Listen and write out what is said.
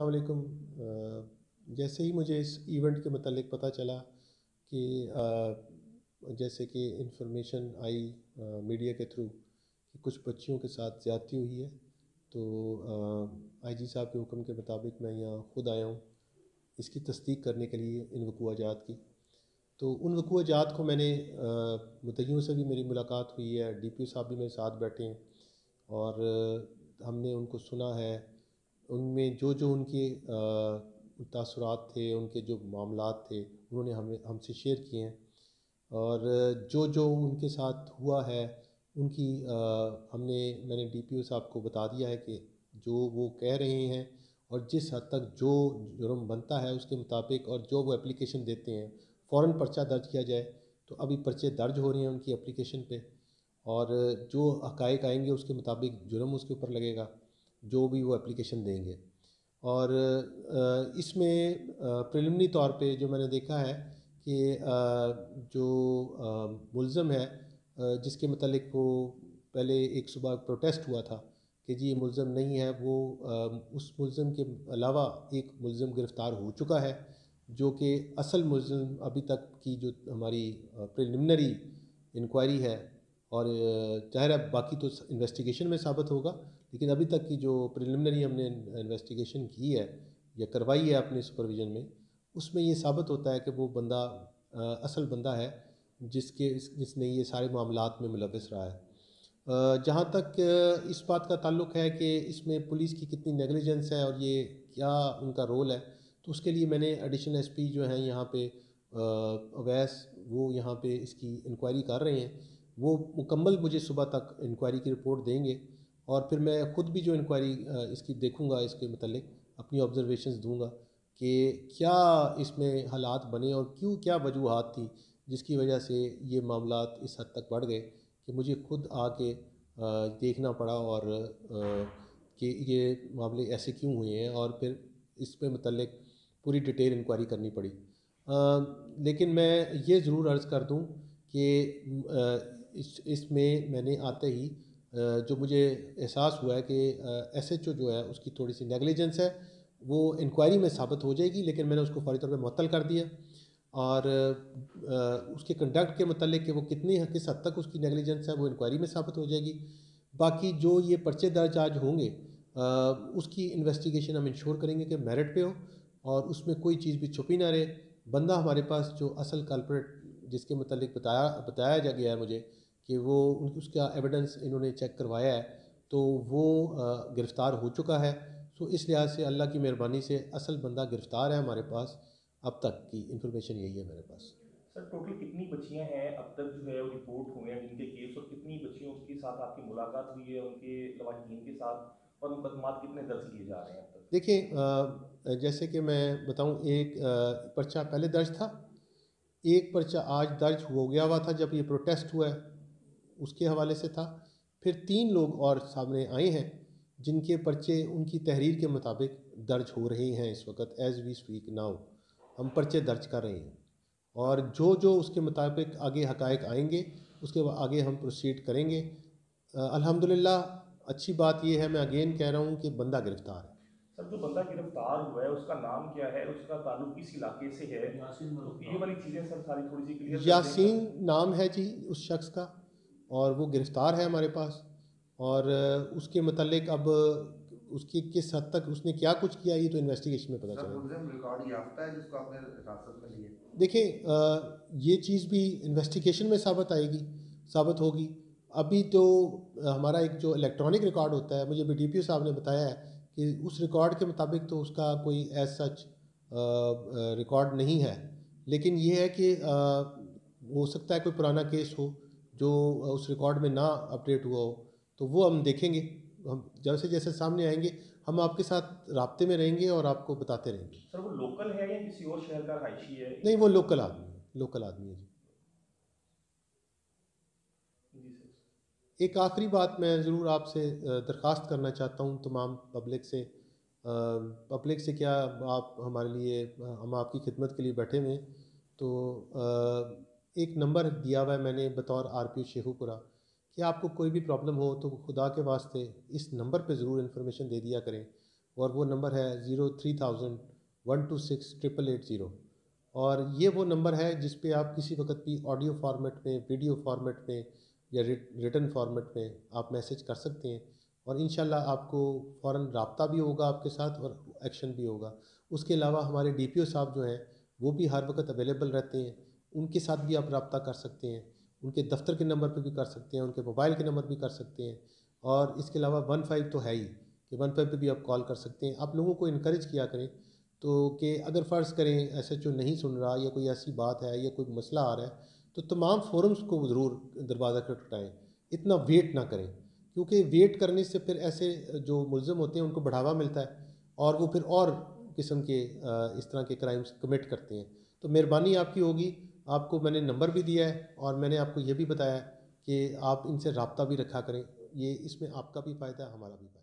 अलैक्म जैसे ही मुझे इस इवेंट के मतलब पता चला कि जैसे कि इंफॉर्मेशन आई मीडिया के थ्रू कि कुछ बच्चियों के साथ ज़्यादती हुई है तो आईजी साहब के हुक्म के मुताबिक मैं यहाँ ख़ुद आया हूँ इसकी तस्दीक करने के लिए इन वकूजात की। तो उन वकूजात को मैंने मुतयों से भी मेरी मुलाकात हुई है डी पी साहब भी मेरे साथ बैठे हैं और हमने उनको सुना है उनमें जो जो उनके तसरात थे उनके जो मामला थे उन्होंने हमें हमसे शेयर किए हैं। और जो जो उनके साथ हुआ है उनकी आ, हमने मैंने डीपीओ साहब को बता दिया है कि जो वो कह रहे हैं और जिस हद तक जो जुर्म बनता है उसके मुताबिक और जो वो एप्लीकेशन देते हैं फ़ौर पर्चा दर्ज किया जाए तो अभी पर्चे दर्ज हो रहे हैं उनकी एप्लीकेशन पे और जो हकाइक आएँगे उसके मुताबिक जुर्म उसके ऊपर लगेगा। जो भी वो एप्लीकेशन देंगे। और इसमें प्रिलिमिनरी तौर पे जो मैंने देखा है कि जो मुलज़म है जिसके मतलब वो पहले एक सुबह प्रोटेस्ट हुआ था कि जी ये मुलज़म नहीं है, वो उस मुलज़म के अलावा एक मुलज़म गिरफ़्तार हो चुका है, जो कि असल मुलज़म अभी तक की जो हमारी प्रिलिमिनरी इंक्वायरी है और ज़ाहिर है बाकी तो इन्वेस्टिगेशन में साबित होगा। लेकिन अभी तक की जो प्रिलिमिनरी हमने इन्वेस्टिगेशन की है या करवाई है अपने सुपरविज़न में उसमें ये साबित होता है कि वो बंदा आ, असल बंदा है जिसके जिसने ये सारे मामला में मुलविस रहा है। जहाँ तक इस बात का ताल्लुक है कि इसमें पुलिस की कितनी नेगलिजेंस है और ये क्या उनका रोल है तो उसके लिए मैंने एडिशनल एसपी जो हैं यहाँ पे अवैस वो यहाँ पे इसकी इंक्वायरी कर रहे हैं। वो मुकम्मल मुझे सुबह तक इंक्वायरी की रिपोर्ट देंगे। और फिर मैं ख़ुद भी जो इंक्वायरी इसकी देखूँगा, इसके मतलब अपनी ऑब्जर्वेशंस दूँगा कि क्या इसमें हालात बने और क्यों, क्या वजूहत थी जिसकी वजह से ये मामला इस हद तक बढ़ गए कि मुझे खुद आके देखना पड़ा और कि ये मामले ऐसे क्यों हुए हैं और फिर इस पर मतलब पूरी डिटेल इंक्वायरी करनी पड़ी। लेकिन मैं ये ज़रूर अर्ज़ कर दूँ कि इसमें इस मैंने आते ही जो मुझे एहसास हुआ है कि एस एच ओ जो है, उसकी थोड़ी सी नेगलिजेंस है, वो इंक्वायरी में साबित हो जाएगी, लेकिन मैंने उसको फौरी तौर पर मअतल कर दिया। और उसके कंडक्ट के मतलब कि वो कितनी किस हद तक उसकी नेगलिजेंस है, वो इंक्वायरी में साबित हो जाएगी। बाकी जो ये पर्चे दर्ज आज होंगे उसकी इन्वेस्टिगेशन हम इंश्योर करेंगे कि मेरिट पे हो, और उसमें कोई चीज़ भी छुपी ना रहे। बंदा हमारे पास जो असल कल्परेट जिसके मतलब बताया बताया जा गया है मुझे कि वो उसका एविडेंस इन्होंने चेक करवाया है तो वो गिरफ़्तार हो चुका है। तो इस लिहाज से अल्लाह की मेहरबानी से असल बंदा गिरफ़्तार है हमारे पास। अब तक की इन्फॉर्मेशन यही है मेरे पास। सर टोटल कितनी बच्चियाँ हैं अब तक जो है वो रिपोर्ट हुए हैं जिनके केस और कितनी बच्चियों के साथ आपकी मुलाकात हुई है उनके लवाहिन के साथ और मुकदमा कितने दर्ज किए जा रहे हैं अब तक? देखिए जैसे कि मैं बताऊँ एक पर्चा पहले दर्ज था एक पर्चा आज दर्ज हो गया हुआ था जब ये प्रोटेस्ट हुआ है। उसके हवाले से था। फिर तीन लोग और सामने आए हैं जिनके पर्चे उनकी तहरीर के मुताबिक दर्ज हो रहे हैं इस वक्त एज़ वी स्पीक नाउ हम पर्चे दर्ज कर रहे हैं और जो जो उसके मुताबिक आगे हकायक आएँगे उसके आगे हम प्रोसीड करेंगे। अल्हम्दुलिल्लाह अच्छी बात यह है मैं अगेन कह रहा हूँ कि बंदा गिरफ़्तार है। सर जो बंदा गिरफ़्तार हुआ है उसका नाम क्या है? उसका ताल्लुक किस इलाके से है? तो ये वाली चीज़ें सर सारी थोड़ी सी यासीन नाम है जी उस शख्स का। और वो गिरफ़्तार है हमारे पास। और उसके मतलब अब उसकी किस हद तक उसने क्या कुछ किया ये तो इन्वेस्टिगेशन में पता चला देखिए ये चीज़ भी इन्वेस्टिगेशन में साबित आएगी साबित होगी। अभी तो हमारा एक जो इलेक्ट्रॉनिक रिकॉर्ड होता है मुझे बी डी साहब ने बताया है कि उस रिकॉर्ड के मुताबिक तो उसका कोई एज सच रिकॉर्ड नहीं है। लेकिन ये है कि आ, हो सकता है कोई पुराना केस हो जो उस रिकॉर्ड में ना अपडेट हुआ हो तो वो हम देखेंगे। हम जैसे जैसे सामने आएँगे हम आपके साथ रबते में रहेंगे और आपको बताते रहेंगे। सर वो लोकल है या किसी और शहर का रहायशी है? नहीं वो लोकल आदमी है लोकल आदमी है जी। एक आखिरी बात मैं ज़रूर आपसे दरख्वास्त करना चाहता हूँ तमाम पब्लिक से। पब्लिक से क्या आप हमारे लिए हम आपकी खिदमत के लिए बैठे हुए तो एक नंबर दिया हुआ है मैंने बतौर आर पी शेखुपुरा कि आपको कोई भी प्रॉब्लम हो तो खुदा के वास्ते इस नंबर पे ज़रूर इन्फॉर्मेशन दे दिया करें और वो नंबर है zero three thousand one two six triple eight zero. और ये वो नंबर है जिस पे आप किसी वक्त भी ऑडियो फॉर्मेट में, वीडियो फॉर्मेट में या रिटर्न फॉर्मेट में आप मैसेज कर सकते हैं और इन आपको फ़ौर रबता भी होगा आपके साथ और एक्शन भी होगा। उसके अलावा हमारे डीपीओ साहब जो हैं, वो भी हर वक्त अवेलेबल रहते हैं। उनके साथ भी आप रबता कर सकते हैं। उनके दफ्तर के नंबर पर भी कर सकते हैं, उनके मोबाइल के नंबर भी कर सकते हैं। और इसके अलावा वन फाइव तो है ही कि वन फाइव पर भी आप कॉल कर सकते हैं। आप लोगों को इनक्रेज किया करें तो कि अगर फ़र्ज़ करें एस एच ओ नहीं सुन रहा या कोई ऐसी बात है या कोई मसला आ रहा है तो तमाम फोरम्स को ज़रूर दरवाज़ा खटखटाएँ इतना वेट ना करें, क्योंकि वेट करने से फिर ऐसे जो मुलम होते हैं उनको बढ़ावा मिलता है और वो फिर और किस्म के इस तरह के क्राइम्स कमिट करते हैं। तो मेहरबानी आपकी होगी। आपको मैंने नंबर भी दिया है और मैंने आपको ये भी बताया कि आप इनसे रबता भी रखा करें। ये इसमें आपका भी फ़ायदा है, हमारा भी फ़ायदा